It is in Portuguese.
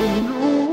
Não.